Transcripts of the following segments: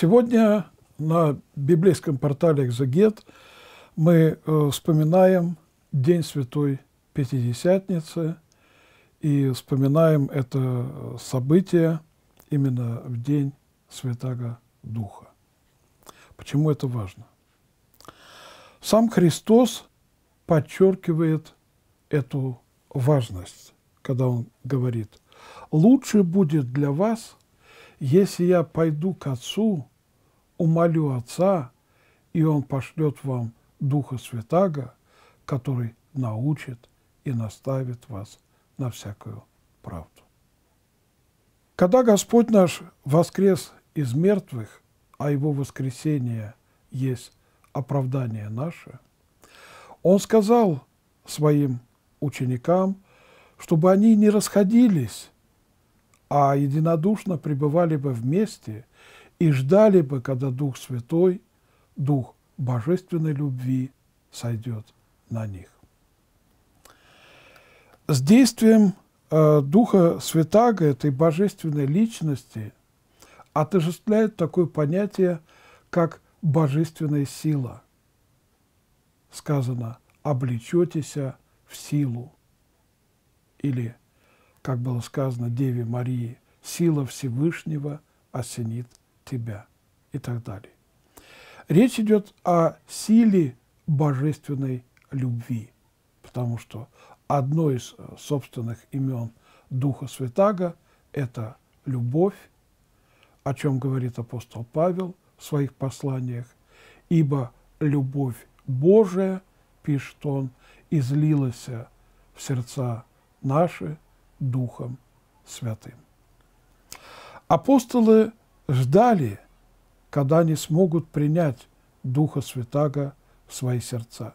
Сегодня на библейском портале «Экзегет» мы э, вспоминаем День Святой Пятидесятницы и вспоминаем это событие именно в День Святаго Духа. Почему это важно? Сам Христос подчеркивает эту важность, когда Он говорит, «Лучше будет для вас, если я пойду к Отцу, умолю Отца, и Он пошлет вам Духа Святаго, который научит и наставит вас на всякую правду». Когда Господь наш воскрес из мертвых, а Его воскресение есть оправдание наше, Он сказал своим ученикам, чтобы они не расходились, а единодушно пребывали бы вместе и ждали бы, когда Дух Святой, Дух божественной любви сойдет на них. С действием э, Духа Святаго, этой божественной личности, отождествляет такое понятие, как божественная сила. Сказано, облечетесь в силу. Или, как было сказано Деве Марии, сила Всевышнего осенит тебя и так далее. Речь идет о силе божественной любви, потому что одно из собственных имен Духа Святаго – это любовь, о чем говорит апостол Павел в своих посланиях, ибо любовь Божия, пишет он, излилась в сердца наши Духом Святым. Апостолы ждали, когда они смогут принять Духа Святаго в свои сердца.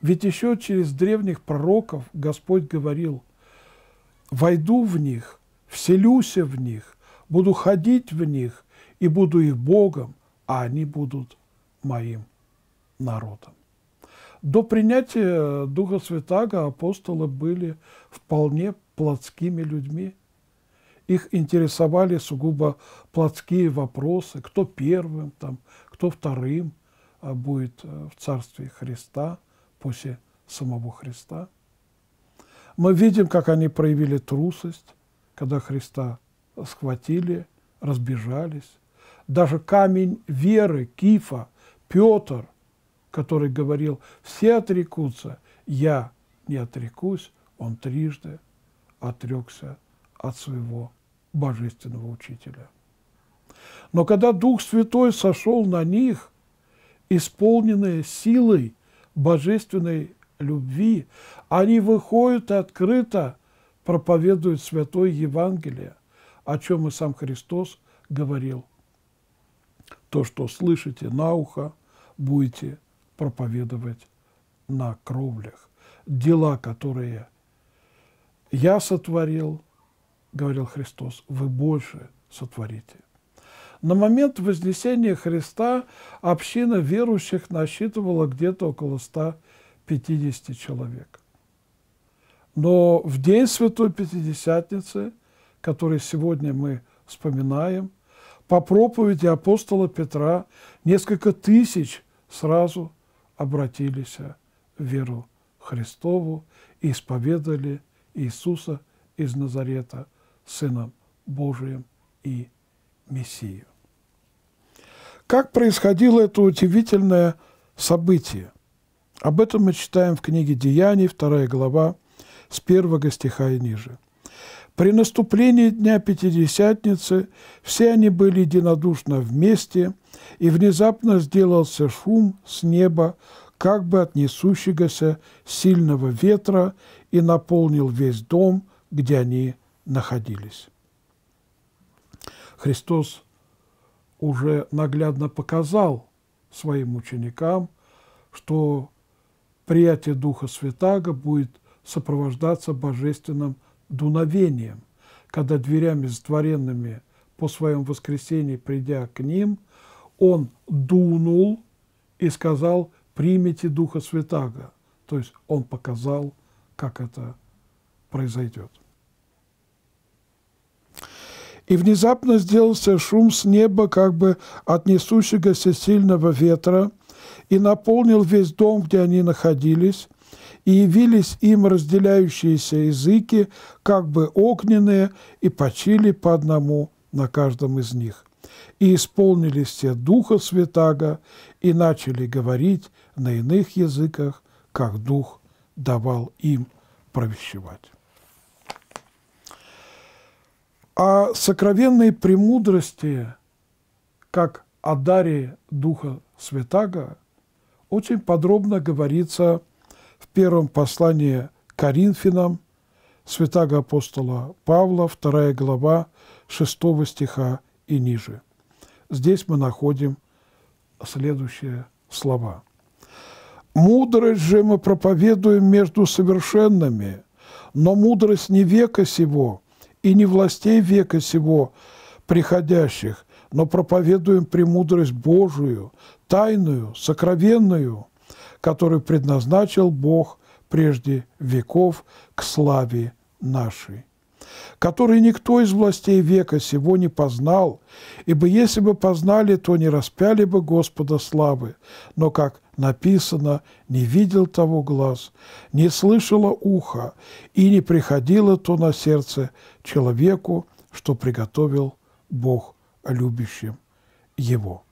Ведь еще через древних пророков Господь говорил, «Войду в них, вселюся в них, буду ходить в них и буду их Богом, а они будут моим народом». До принятия Духа Святаго апостолы были вполне плотскими людьми. Их интересовали сугубо плотские вопросы, кто первым, там, кто вторым а, будет э, в Царстве Христа после самого Христа. Мы видим, как они проявили трусость, когда Христа схватили, разбежались. Даже камень веры, Кифа, Петр – который говорил, все отрекутся, я не отрекусь, он трижды отрекся от своего божественного учителя. Но когда Дух Святой сошел на них, исполненные силой божественной любви, они выходят и открыто проповедуют Святое Евангелие, о чем и сам Христос говорил. То, что слышите на ухо, будете проповедовать на кровлях. Дела, которые я сотворил, говорил Христос, вы больше сотворите. На момент Вознесения Христа община верующих насчитывала где-то около 150 человек. Но в день Святой Пятидесятницы, который сегодня мы вспоминаем, по проповеди апостола Петра несколько тысяч сразу обратились в веру Христову и исповедали Иисуса из Назарета Сыном Божиим и Мессию. Как происходило это удивительное событие? Об этом мы читаем в книге «Деяний», 2 глава, с первого стиха и ниже. При наступлении Дня Пятидесятницы все они были единодушно вместе, и внезапно сделался шум с неба, как бы от несущегося сильного ветра, и наполнил весь дом, где они находились. Христос уже наглядно показал своим ученикам, что приятие Духа Святаго будет сопровождаться божественным дуновением, когда дверями затворенными по своему воскресении, придя к ним, он дунул и сказал, примите Духа Святаго. То есть он показал, как это произойдет. И внезапно сделался шум с неба, как бы от несущегося сильного ветра, и наполнил весь дом, где они находились, и явились им разделяющиеся языки, как бы огненные, и почили по одному на каждом из них. И исполнились все Духа Святаго, и начали говорить на иных языках, как Дух давал им провещевать. О сокровенной премудрости, как о даре Духа Святаго, очень подробно говорится в первом послании Коринфянам святаго апостола Павла, вторая глава, 6 стиха и ниже. Здесь мы находим следующие слова. «Мудрость же мы проповедуем между совершенными, но мудрость не века сего и не властей века сего приходящих, но проповедуем премудрость Божию, тайную, сокровенную, которую предназначил Бог прежде веков к славе нашей, который никто из властей века сего не познал, ибо если бы познали, то не распяли бы Господа славы, но, как написано, не видел того глаз, не слышало ухо, и не приходило то на сердце человеку, что приготовил Бог любящим его.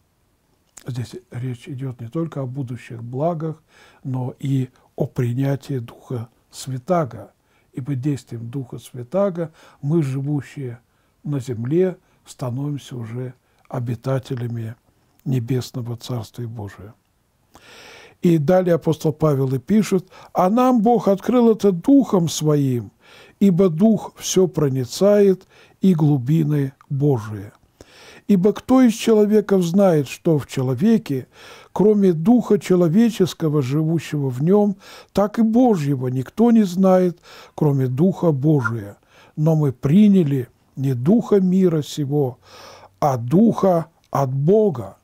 Здесь речь идет не только о будущих благах, но и о принятии Духа Святаго. Ибо действием Духа Святаго мы, живущие на земле, становимся уже обитателями Небесного Царства Божия. И далее апостол Павел и пишет, «А нам Бог открыл это Духом Своим, ибо Дух все проницает и глубины Божие». Ибо кто из человеков знает, что в человеке, кроме духа человеческого, живущего в нем, так и Божьего никто не знает, кроме Духа Божия. Но мы приняли не Духа мира сего, а Духа от Бога,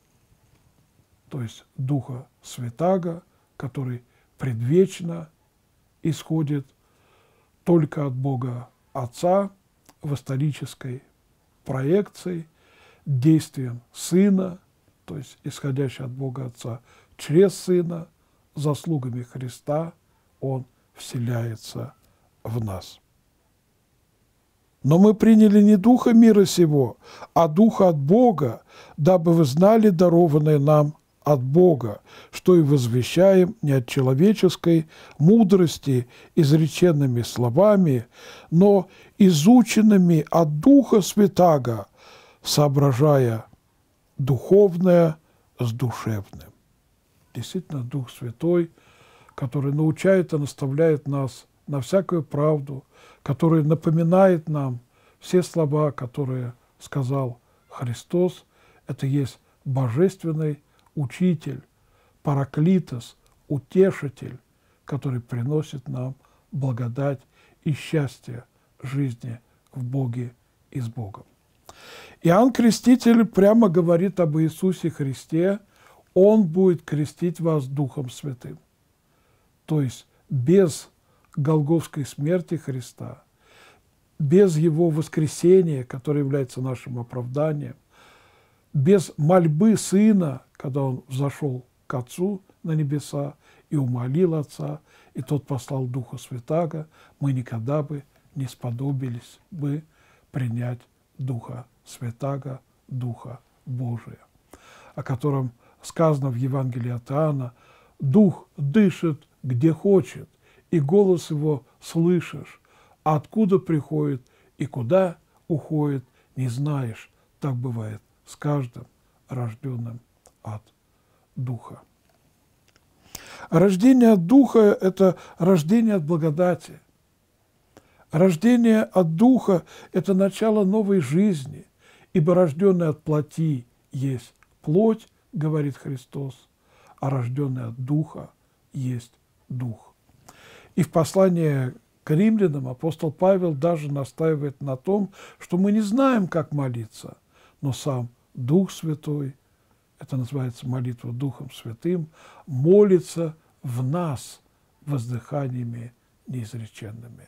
то есть Духа Святаго, который предвечно исходит только от Бога Отца в исторической проекции – действием Сына, то есть исходящий от Бога Отца, через Сына, заслугами Христа, Он вселяется в нас. Но мы приняли не духа мира сего, а духа от Бога, дабы вы знали дарованное нам от Бога, что и возвещаем не от человеческой мудрости изреченными словами, но изученными от Духа Святаго, соображая духовное с душевным. Действительно, Дух Святой, который научает и наставляет нас на всякую правду, который напоминает нам все слова, которые сказал Христос, это есть божественный учитель, параклитос, утешитель, который приносит нам благодать и счастье жизни в Боге и с Богом. Иоанн Креститель прямо говорит об Иисусе Христе, Он будет крестить вас Духом Святым. То есть без Голговской смерти Христа, без Его воскресения, которое является нашим оправданием, без мольбы Сына, когда Он взошел к Отцу на небеса и умолил Отца, и тот послал Духа Святаго, мы никогда бы не сподобились бы принять Духа Святаго, Духа Божия, о котором сказано в Евангелии от Иоанна, «Дух дышит, где хочет, и голос его слышишь, а откуда приходит и куда уходит, не знаешь». Так бывает с каждым рожденным от Духа. Рождение от Духа – это рождение от благодати. Рождение от Духа – это начало новой жизни, ибо рожденный от плоти есть плоть, говорит Христос, а рожденный от Духа есть Дух. И в послании к римлянам апостол Павел даже настаивает на том, что мы не знаем, как молиться, но сам Дух Святой, это называется молитва Духом Святым, молится в нас воздыханиями неизреченными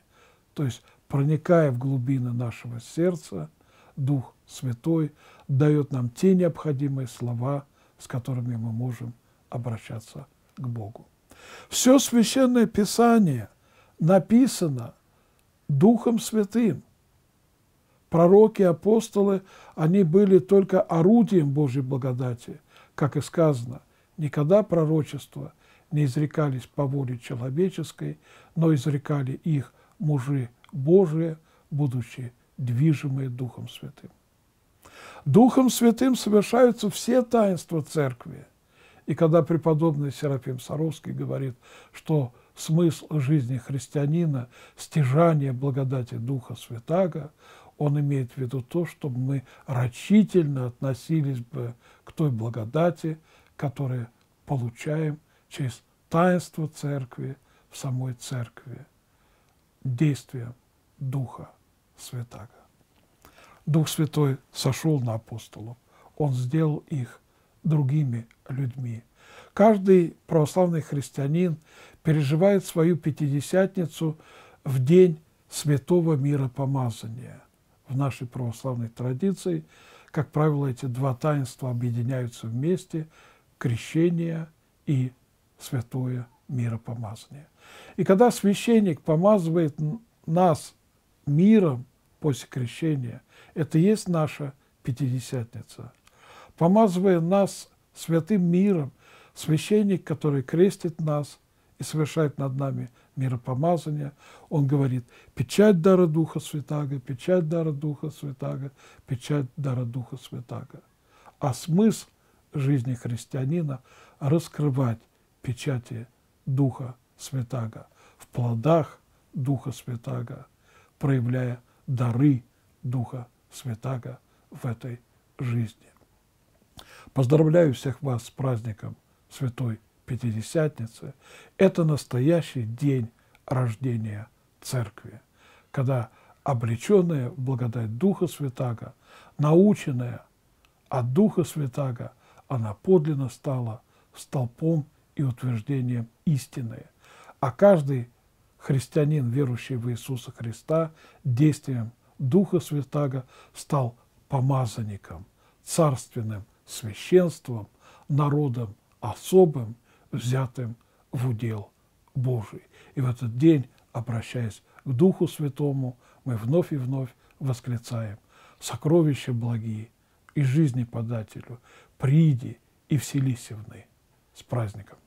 то есть проникая в глубины нашего сердца, Дух Святой дает нам те необходимые слова, с которыми мы можем обращаться к Богу. Все священное Писание написано Духом Святым. Пророки, апостолы, они были только орудием Божьей благодати, как и сказано, никогда пророчества не изрекались по воле человеческой, но изрекали их мужи Божии, будучи движимые Духом Святым. Духом Святым совершаются все таинства Церкви. И когда преподобный Серафим Саровский говорит, что смысл жизни христианина – стяжание благодати Духа Святаго, он имеет в виду то, чтобы мы рачительно относились бы к той благодати, которую получаем через таинство Церкви в самой Церкви, действием Духа Святаго. Дух Святой сошел на апостолов, Он сделал их другими людьми. Каждый православный христианин переживает свою Пятидесятницу в день святого мира помазания. В нашей православной традиции, как правило, эти два таинства объединяются вместе – крещение и святое миропомазание. И когда священник помазывает нас миром после крещения, это и есть наша Пятидесятница. Помазывая нас святым миром, священник, который крестит нас и совершает над нами миропомазание, он говорит, печать дара Духа Святаго, печать дара Духа Святаго, печать дара Духа Святаго. А смысл жизни христианина – раскрывать печати Духа Святаго в плодах Духа Святаго, проявляя дары Духа Святаго в этой жизни. Поздравляю всех вас с праздником Святой Пятидесятницы. Это настоящий день рождения Церкви, когда облеченная в благодать Духа Святаго, наученная от Духа Святаго, она подлинно стала столпом и утверждением истины. А каждый христианин, верующий в Иисуса Христа, действием Духа Святаго стал помазанником, царственным священством, народом особым, взятым в удел Божий. И в этот день, обращаясь к Духу Святому, мы вновь и вновь восклицаем «Сокровища благие и жизни подателю, приди и вселись в С праздником!